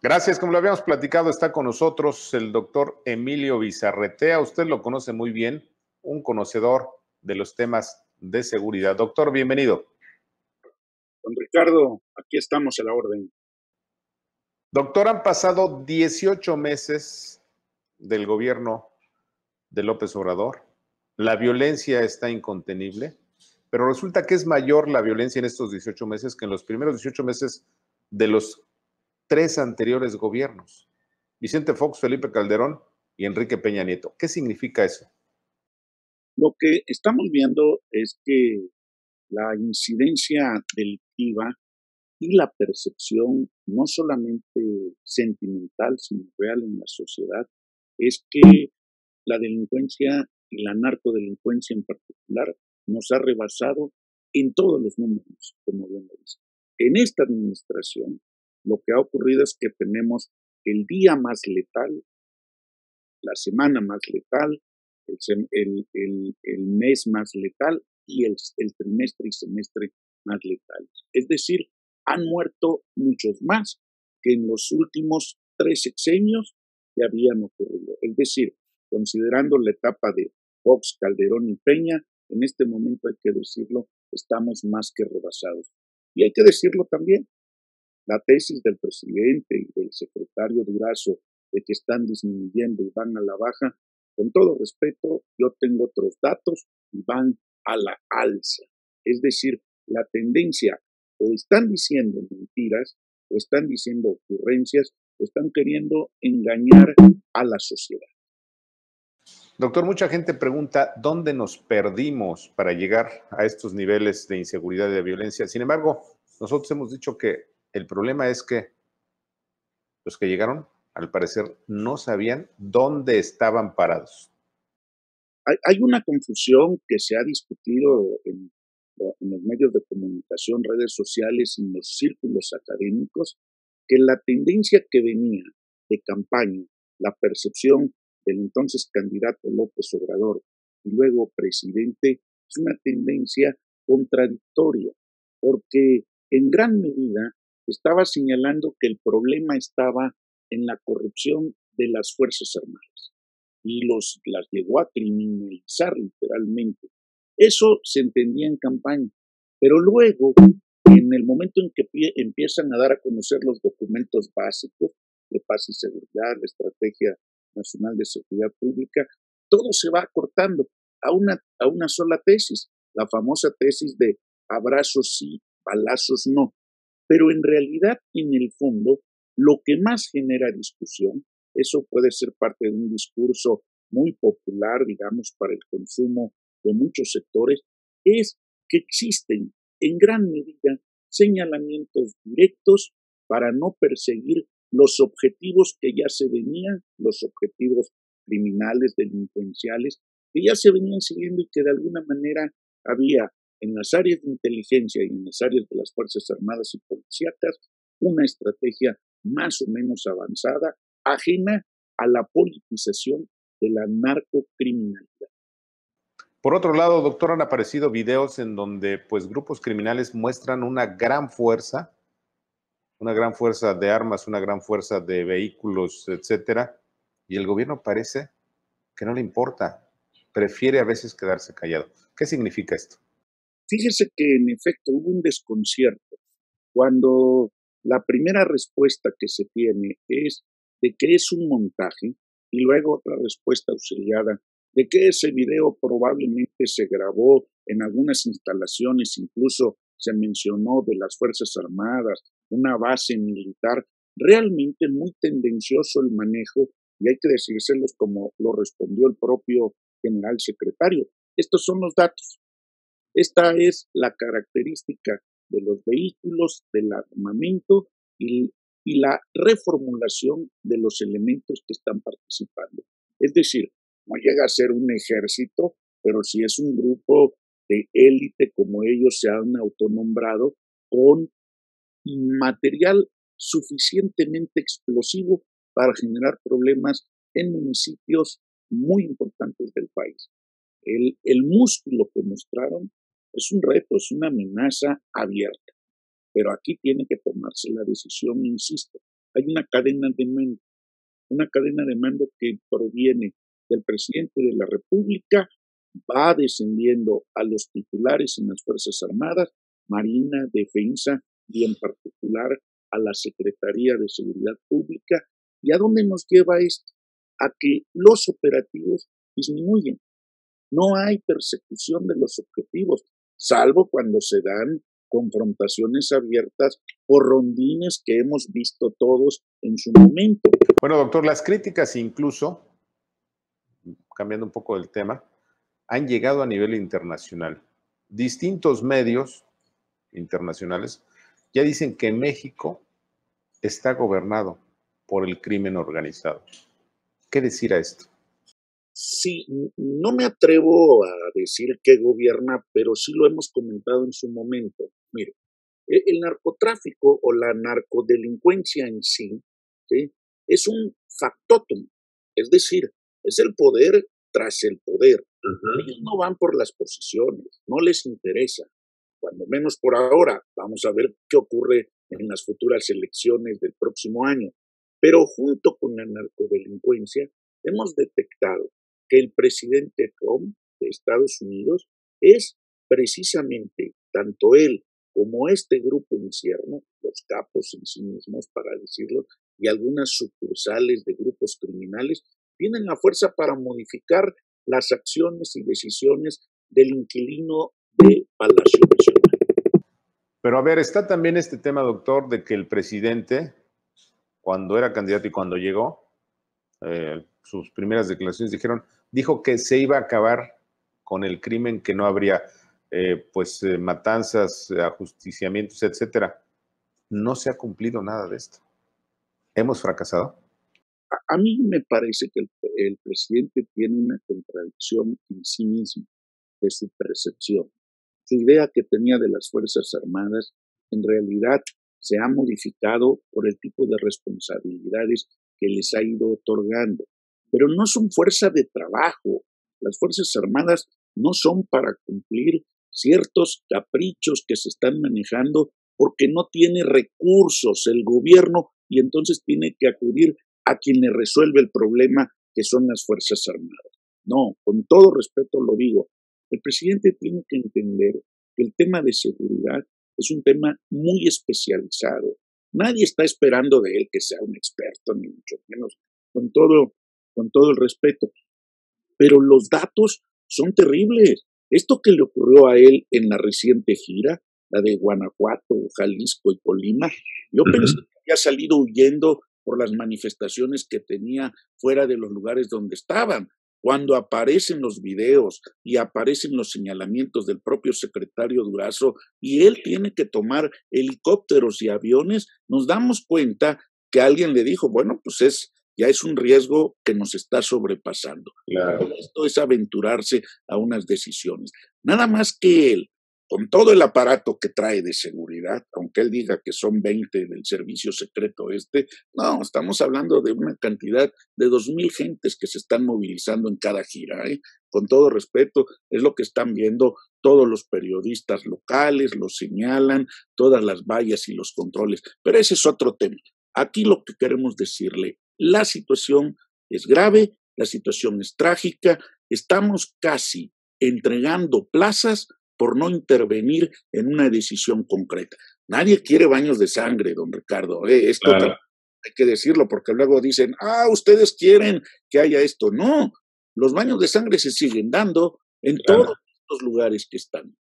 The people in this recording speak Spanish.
Gracias, como lo habíamos platicado, está con nosotros el doctor Emilio Bizarretea. Usted lo conoce muy bien, un conocedor de los temas de seguridad. Doctor, bienvenido. Don Ricardo, aquí estamos a la orden. Doctor, han pasado 18 meses del gobierno de López Obrador. La violencia está incontenible, pero resulta que es mayor la violencia en estos 18 meses que en los primeros 18 meses de los tres anteriores gobiernos. Vicente Fox, Felipe Calderón y Enrique Peña Nieto. ¿Qué significa eso? Lo que estamos viendo es que la incidencia delictiva y la percepción, no solamente sentimental, sino real en la sociedad, es que la delincuencia y la narcodelincuencia en particular nos ha rebasado en todos los números, como bien lo dice. En esta administración, lo que ha ocurrido es que tenemos el día más letal, la semana más letal, el, el, mes más letal y el, trimestre y semestre más letales. Es decir, han muerto muchos más que en los últimos tres sexenios que habían ocurrido. Es decir, considerando la etapa de Fox, Calderón y Peña, en este momento hay que decirlo, estamos más que rebasados. Y hay que decirlo también, la tesis del presidente y del secretario Durazo de que están disminuyendo y van a la baja, con todo respeto, yo tengo otros datos y van a la alza. Es decir, la tendencia o están diciendo mentiras o están diciendo ocurrencias o están queriendo engañar a la sociedad. Doctor, mucha gente pregunta dónde nos perdimos para llegar a estos niveles de inseguridad y de violencia. Sin embargo, nosotros hemos dicho que el problema es que los que llegaron, al parecer, no sabían dónde estaban parados. Hay, una confusión que se ha discutido en, los medios de comunicación, redes sociales y en los círculos académicos, que la tendencia que venía de campaña, la percepción del entonces candidato López Obrador y luego presidente, es una tendencia contradictoria, porque en gran medida estaba señalando que el problema estaba en la corrupción de las Fuerzas Armadas y los, las llegó a criminalizar literalmente. Eso se entendía en campaña, pero luego, en el momento en que empiezan a dar a conocer los documentos básicos de paz y seguridad, la Estrategia Nacional de Seguridad Pública, todo se va acortando a una, a una sola tesis, la famosa tesis de abrazos sí, balazos no. Pero en realidad, en el fondo, lo que más genera discusión, eso puede ser parte de un discurso muy popular, digamos, para el consumo de muchos sectores, es que existen en gran medida señalamientos directos para no perseguir los objetivos que ya se venían, los objetivos criminales, delincuenciales, que ya se venían siguiendo y que de alguna manera había en las áreas de inteligencia y en las áreas de las Fuerzas Armadas y Policíacas una estrategia más o menos avanzada, ajena a la politización de la narcocriminalidad. Por otro lado, doctor, han aparecido videos en donde pues grupos criminales muestran una gran fuerza, una gran fuerza de armas, una gran fuerza de vehículos, etcétera, y el gobierno parece que no le importa, prefiere a veces quedarse callado. ¿Qué significa esto? Fíjese que en efecto hubo un desconcierto cuando la primera respuesta que se tiene es de que es un montaje y luego otra respuesta auxiliada de que ese video probablemente se grabó en algunas instalaciones, incluso se mencionó de las Fuerzas Armadas, una base militar, realmente muy tendencioso el manejo y hay que decírselos como lo respondió el propio general secretario. Estos son los datos. Esta es la característica de los vehículos, del armamento y, la reformulación de los elementos que están participando. Es decir, no llega a ser un ejército, pero sí es un grupo de élite, como ellos se han autonombrado, con material suficientemente explosivo para generar problemas en municipios muy importantes del país. El, el músculo que mostraron es un reto, es una amenaza abierta. Pero aquí tiene que tomarse la decisión, insisto. hay una cadena de mando, una cadena de mando que proviene del presidente de la República, va descendiendo a los titulares en las Fuerzas Armadas, Marina, Defensa y en particular a la Secretaría de Seguridad Pública. ¿Y a dónde nos lleva esto? A que los operativos disminuyen. No hay persecución de los objetivos, salvo cuando se dan confrontaciones abiertas por rondines que hemos visto todos en su momento. Bueno, doctor, las críticas incluso, cambiando un poco el tema, han llegado a nivel internacional. Distintos medios internacionales ya dicen que México está gobernado por el crimen organizado. ¿Qué decir a esto? Sí, no me atrevo a decir que gobierna, pero sí lo hemos comentado en su momento. Mire, e, el narcotráfico o la narcodelincuencia en sí, es un factotum, es decir, es el poder tras el poder. Ellos no van por las posiciones, no les interesa, cuando menos por ahora. Vamos a ver qué ocurre en las futuras elecciones del próximo año. Pero junto con la narcodelincuencia, hemos detectado que el presidente Trump de Estados Unidos es precisamente tanto él como este grupo incierno, los capos en sí mismos, para decirlo, y algunas sucursales de grupos criminales, tienen la fuerza para modificar las acciones y decisiones del inquilino de Palacio Nacional. Pero a ver, está también este tema, doctor, de que el presidente, cuando era candidato y cuando llegó, eh, sus primeras declaraciones dijeron, dijo que se iba a acabar con el crimen, que no habría eh, pues eh, matanzas, ajusticiamientos, etcétera. No se ha cumplido nada de esto. ¿Hemos fracasado? A, mí me parece que el, presidente tiene una contradicción en sí mismo, de su percepción. Su idea que tenía de las Fuerzas Armadas en realidad se ha modificado por el tipo de responsabilidades que les ha ido otorgando. Pero no son fuerza de trabajo. Las Fuerzas Armadas no son para cumplir ciertos caprichos que se están manejando porque no tiene recursos el gobierno y entonces tiene que acudir a quien le resuelve el problema que son las Fuerzas Armadas. No, con todo respeto lo digo, el presidente tiene que entender que el tema de seguridad es un tema muy especializado. Nadie está esperando de él que sea un experto, ni mucho menos, con todo, con todo el respeto. Pero los datos son terribles. Esto que le ocurrió a él en la reciente gira, la de Guanajuato, Jalisco y Colima, yo pensé que había salido huyendo por las manifestaciones que tenía fuera de los lugares donde estaban. Cuando aparecen los videos y aparecen los señalamientos del propio secretario Durazo y él tiene que tomar helicópteros y aviones, nos damos cuenta que alguien le dijo, bueno, pues es ya es un riesgo que nos está sobrepasando. Esto es aventurarse a unas decisiones. Nada más que él, con todo el aparato que trae de seguridad, aunque él diga que son 20 del servicio secreto este, no, estamos hablando de una cantidad de 2.000 gentes que se están movilizando en cada gira. ¿eh? Con todo respeto, es lo que están viendo todos los periodistas locales, lo señalan, todas las vallas y los controles, pero ese es otro tema. Aquí lo que queremos decirle, la situación es grave, la situación es trágica, estamos casi entregando plazas por no intervenir en una decisión concreta. Nadie quiere baños de sangre, don Ricardo. ¿eh? Esto hay que decirlo porque luego dicen, ah, ustedes quieren que haya esto. No, los baños de sangre se siguen dando en todos los lugares que están.